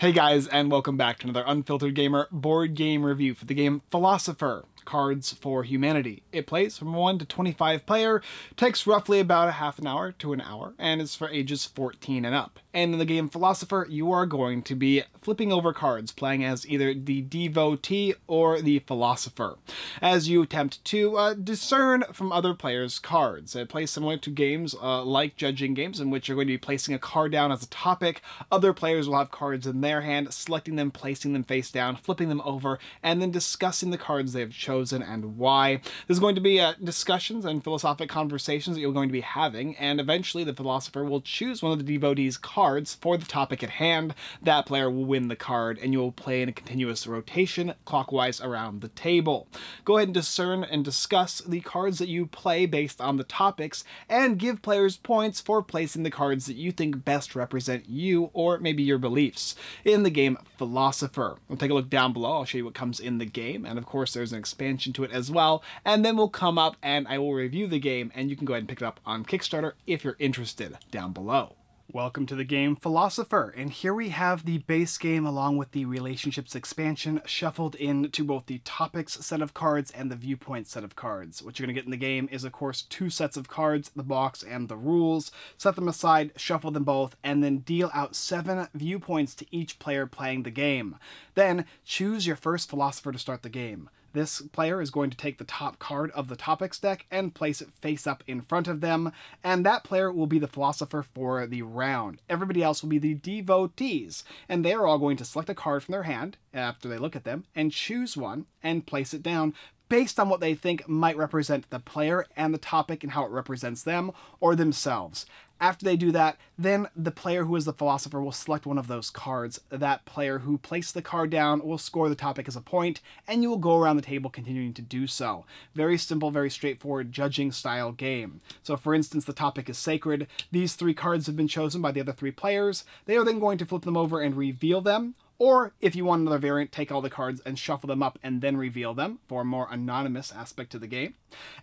Hey guys, and welcome back to another Unfiltered Gamer board game review for the game Philosopher. Cards for Humanity. It plays from 1 to 25 player, takes roughly about a half an hour to an hour, and is for ages 14 and up. And in the game Philosopher, you are going to be flipping over cards, playing as either the devotee or the philosopher, as you attempt to uh, discern from other players' cards. It plays similar to games uh, like judging games, in which you're going to be placing a card down as a topic. Other players will have cards in their hand, selecting them, placing them face down, flipping them over, and then discussing the cards they have chosen and why. There's going to be uh, discussions and philosophic conversations that you're going to be having, and eventually the philosopher will choose one of the devotee's cards for the topic at hand. That player will win the card, and you will play in a continuous rotation clockwise around the table. Go ahead and discern and discuss the cards that you play based on the topics, and give players points for placing the cards that you think best represent you or maybe your beliefs. In the game Philosopher, we'll take a look down below. I'll show you what comes in the game, and of course there's an to it as well. And then we'll come up and I will review the game, and you can go ahead and pick it up on Kickstarter if you're interested down below. Welcome to the game Philosopher, and here we have the base game along with the relationships expansion shuffled into both the topics set of cards and the viewpoint set of cards. What you're going to get in the game is of course two sets of cards, the box and the rules. Set them aside, shuffle them both, and then deal out seven viewpoints to each player playing the game. Then choose your first Philosopher to start the game. This player is going to take the top card of the topics deck and place it face up in front of them, and that player will be the philosopher for the round. Everybody else will be the devotees, and they are all going to select a card from their hand after they look at them and choose one and place it down based on what they think might represent the player and the topic and how it represents them or themselves. After they do that, then the player who is the philosopher will select one of those cards. That player who placed the card down will score the topic as a point, and you will go around the table continuing to do so. Very simple, very straightforward judging style game. So for instance, the topic is sacred. These three cards have been chosen by the other three players. They are then going to flip them over and reveal them, or if you want another variant, take all the cards and shuffle them up and then reveal them for a more anonymous aspect to the game.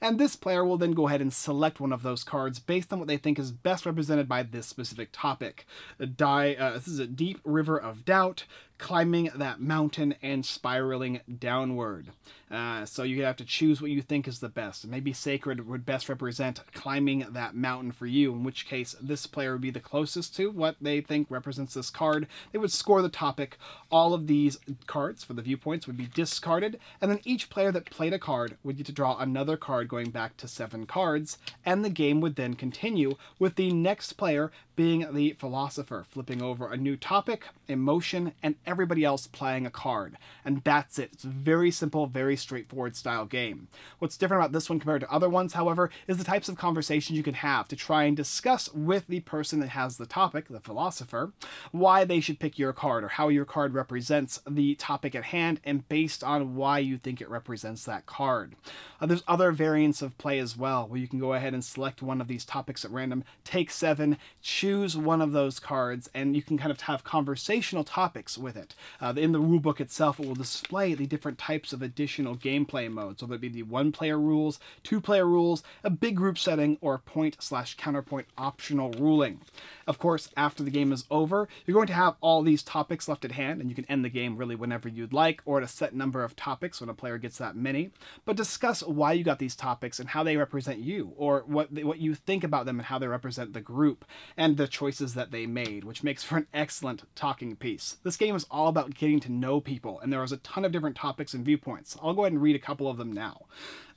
And this player will then go ahead and select one of those cards based on what they think is best represented by this specific topic. Die, uh, this is a deep river of doubt, climbing that mountain and spiraling downward. Uh, so you have to choose what you think is the best. Maybe Sacred would best represent climbing that mountain for you, in which case this player would be the closest to what they think represents this card. They would score the topic. All of these cards for the viewpoints would be discarded, and then each player that played a card would get to draw another card going back to seven cards, and the game would then continue with the next player being the philosopher, flipping over a new topic, emotion, and everybody else playing a card. And that's it. It's a very simple, very straightforward style game. What's different about this one compared to other ones, however, is the types of conversations you can have to try and discuss with the person that has the topic, the philosopher, why they should pick your card or how your card represents the topic at hand and based on why you think it represents that card. Uh, there's other variants of play as well, where you can go ahead and select one of these topics at random, take seven, choose choose one of those cards and you can kind of have conversational topics with it. Uh, in the rulebook itself, it will display the different types of additional gameplay modes, whether it be the one-player rules, two-player rules, a big group setting, or point slash counterpoint optional ruling. Of course, after the game is over, you're going to have all these topics left at hand, and you can end the game really whenever you'd like, or at a set number of topics when a player gets that many. But discuss why you got these topics and how they represent you, or what, what you think about them and how they represent the group. And the choices that they made, which makes for an excellent talking piece. This game is all about getting to know people, and there is a ton of different topics and viewpoints. I'll go ahead and read a couple of them now.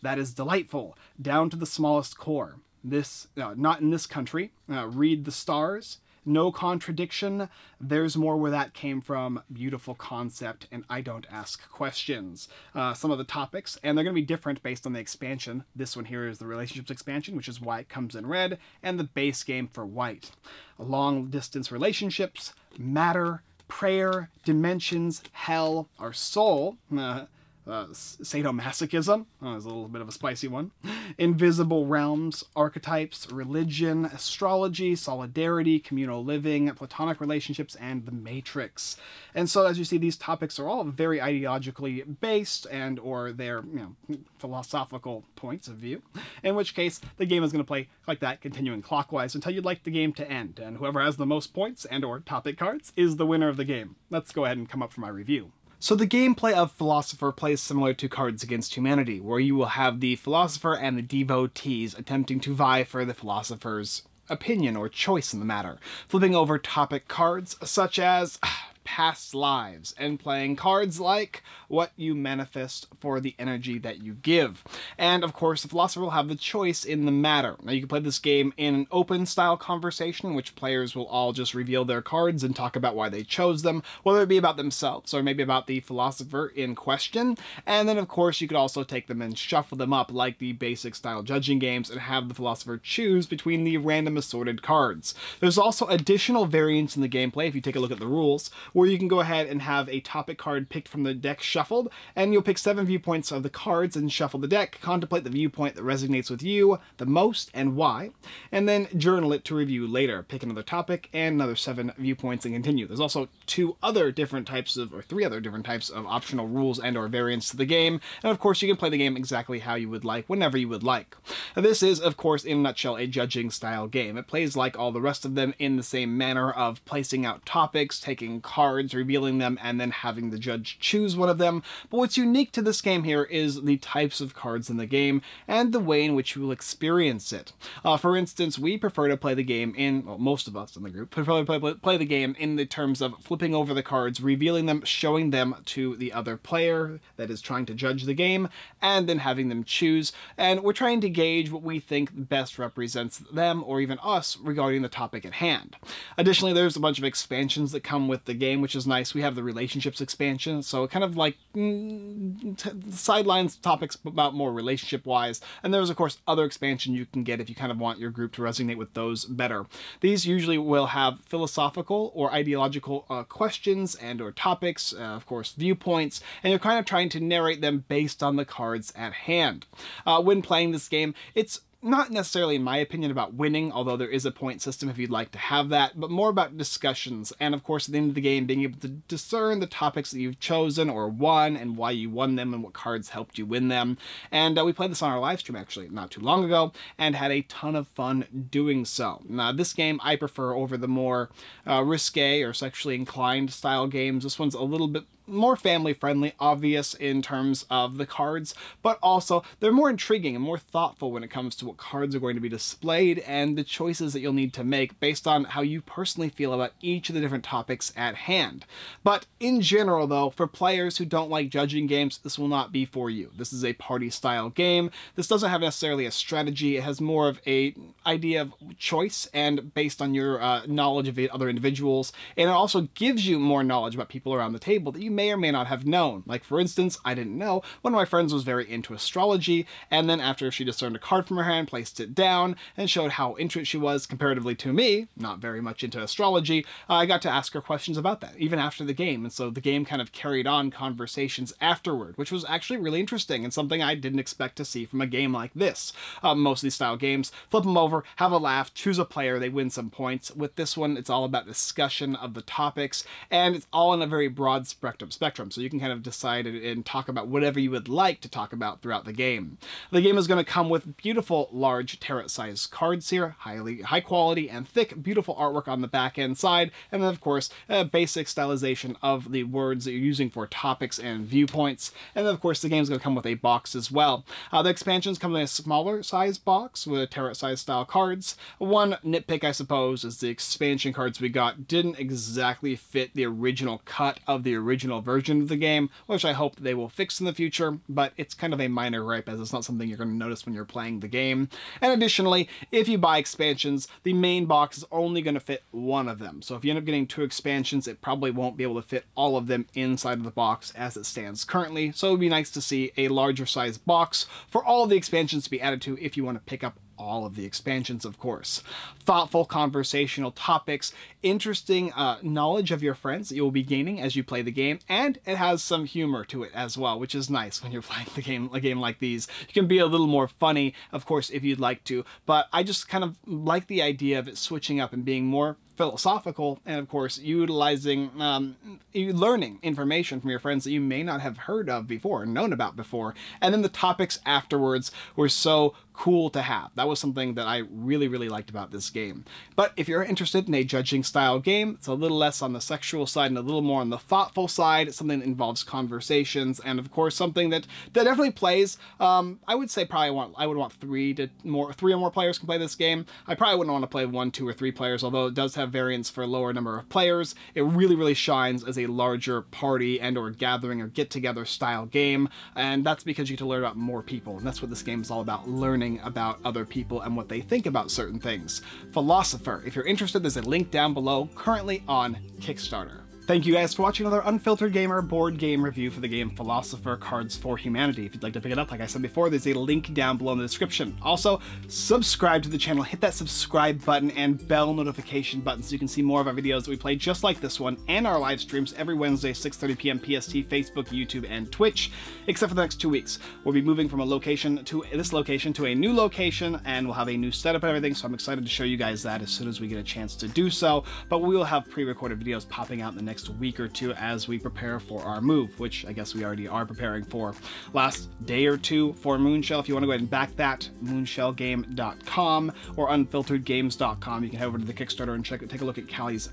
That is delightful, down to the smallest core. This, uh, not in this country. Uh, read the stars no contradiction. There's more where that came from. Beautiful concept, and I don't ask questions. Uh, some of the topics, and they're going to be different based on the expansion. This one here is the relationships expansion, which is why it comes in red, and the base game for white. Long distance relationships, matter, prayer, dimensions, hell, our soul. Uh, uh, sadomasochism, oh, a little bit of a spicy one, invisible realms, archetypes, religion, astrology, solidarity, communal living, platonic relationships, and the matrix. And so as you see, these topics are all very ideologically based and or they're, you know, philosophical points of view, in which case the game is going to play like that, continuing clockwise until you'd like the game to end, and whoever has the most points and or topic cards is the winner of the game. Let's go ahead and come up for my review. So the gameplay of Philosopher plays similar to Cards Against Humanity, where you will have the philosopher and the devotees attempting to vie for the philosopher's opinion or choice in the matter, flipping over topic cards such as past lives and playing cards like what you manifest for the energy that you give. And of course, the philosopher will have the choice in the matter. Now, you can play this game in an open style conversation which players will all just reveal their cards and talk about why they chose them, whether it be about themselves or maybe about the philosopher in question. And then, of course, you could also take them and shuffle them up like the basic style judging games and have the philosopher choose between the random assorted cards. There's also additional variants in the gameplay if you take a look at the rules, where you can go ahead and have a topic card picked from the deck shuffled, and you'll pick seven viewpoints of the cards and shuffle the deck, contemplate the viewpoint that resonates with you the most and why, and then journal it to review later. Pick another topic and another seven viewpoints and continue. There's also two other different types of, or three other different types of optional rules and or variants to the game, and of course you can play the game exactly how you would like, whenever you would like. Now, this is, of course, in a nutshell, a judging style game. It plays like all the rest of them in the same manner of placing out topics, taking cards, revealing them, and then having the judge choose one of them. But what's unique to this game here is the types of cards in the game and the way in which you will experience it. Uh, for instance, we prefer to play the game in, well, most of us in the group prefer to play, play the game in the terms of flipping over the cards, revealing them, showing them to the other player that is trying to judge the game, and then having them choose. And we're trying to gauge what we think best represents them or even us regarding the topic at hand. Additionally, there's a bunch of expansions that come with the game, which is nice. We have the relationships expansion, so kind of like mm, sidelines topics about more relationship wise. And there's of course other expansion you can get if you kind of want your group to resonate with those better. These usually will have philosophical or ideological uh, questions and or topics, uh, of course viewpoints, and you're kind of trying to narrate them based on the cards at hand. Uh, when playing this game, it's not necessarily in my opinion about winning, although there is a point system if you'd like to have that, but more about discussions, and of course at the end of the game being able to discern the topics that you've chosen or won and why you won them and what cards helped you win them. And uh, we played this on our live stream actually not too long ago and had a ton of fun doing so. Now this game I prefer over the more uh, risque or sexually inclined style games. This one's a little bit more family friendly, obvious in terms of the cards, but also they're more intriguing and more thoughtful when it comes to what cards are going to be displayed and the choices that you'll need to make based on how you personally feel about each of the different topics at hand. But in general though, for players who don't like judging games, this will not be for you. This is a party style game. This doesn't have necessarily a strategy. It has more of a idea of choice and based on your uh, knowledge of other individuals. And it also gives you more knowledge about people around the table that you may or may not have known. Like for instance, I didn't know, one of my friends was very into astrology, and then after she discerned a card from her hand, placed it down, and showed how interested she was comparatively to me, not very much into astrology, I got to ask her questions about that, even after the game, and so the game kind of carried on conversations afterward, which was actually really interesting and something I didn't expect to see from a game like this. Uh, most of these style games, flip them over, have a laugh, choose a player, they win some points. With this one, it's all about discussion of the topics, and it's all in a very broad spectrum spectrum, so you can kind of decide and talk about whatever you would like to talk about throughout the game. The game is going to come with beautiful large tarot-sized cards here, highly high quality and thick, beautiful artwork on the back end side, and then of course a basic stylization of the words that you're using for topics and viewpoints. And then of course the game is going to come with a box as well. Uh, the expansions come in a smaller size box with tarot-sized style cards. One nitpick I suppose is the expansion cards we got didn't exactly fit the original cut of the original version of the game, which I hope they will fix in the future, but it's kind of a minor gripe as it's not something you're going to notice when you're playing the game. And additionally, if you buy expansions, the main box is only going to fit one of them. So if you end up getting two expansions, it probably won't be able to fit all of them inside of the box as it stands currently. So it would be nice to see a larger size box for all the expansions to be added to if you want to pick up all of the expansions, of course. Thoughtful conversational topics, interesting uh, knowledge of your friends that you'll be gaining as you play the game, and it has some humor to it as well, which is nice when you're playing the game a game like these. You can be a little more funny, of course, if you'd like to, but I just kind of like the idea of it switching up and being more philosophical, and of course, utilizing, um, learning information from your friends that you may not have heard of before, known about before. And then the topics afterwards were so cool to have. That was something that I really, really liked about this game. But if you're interested in a judging style game, it's a little less on the sexual side and a little more on the thoughtful side. It's something that involves conversations and of course something that, that definitely plays. Um, I would say probably want I would want three to more three or more players can play this game. I probably wouldn't want to play one, two, or three players, although it does have variants for a lower number of players. It really, really shines as a larger party and or gathering or get together style game. And that's because you get to learn about more people. And that's what this game is all about, learning about other people and what they think about certain things. Philosopher, if you're interested, there's a link down below, currently on Kickstarter. Thank you guys for watching another Unfiltered Gamer board game review for the game Philosopher Cards for Humanity. If you'd like to pick it up, like I said before, there's a link down below in the description. Also, subscribe to the channel, hit that subscribe button and bell notification button so you can see more of our videos that we play just like this one and our live streams every Wednesday, 6.30 p.m. PST, Facebook, YouTube, and Twitch, except for the next two weeks. We'll be moving from a location to this location to a new location and we'll have a new setup and everything, so I'm excited to show you guys that as soon as we get a chance to do so, but we will have pre-recorded videos popping out in the next week or two as we prepare for our move, which I guess we already are preparing for. Last day or two for Moonshell. If you want to go ahead and back that, moonshellgame.com or unfilteredgamer.com. You can head over to the Kickstarter and check take a look at Callie's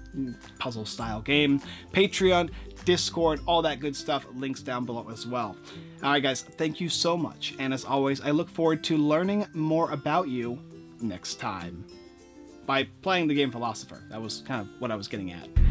puzzle style game. Patreon, Discord, all that good stuff. Links down below as well. All right, guys, thank you so much. And as always, I look forward to learning more about you next time by playing the game Philosopher. That was kind of what I was getting at.